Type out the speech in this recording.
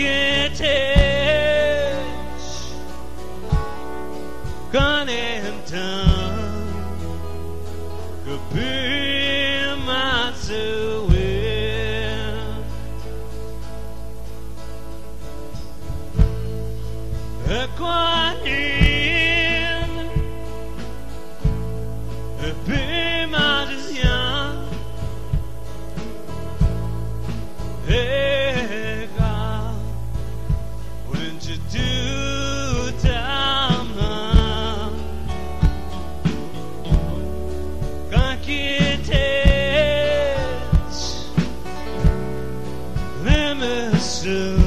They get it Gone and done could be my Limassol,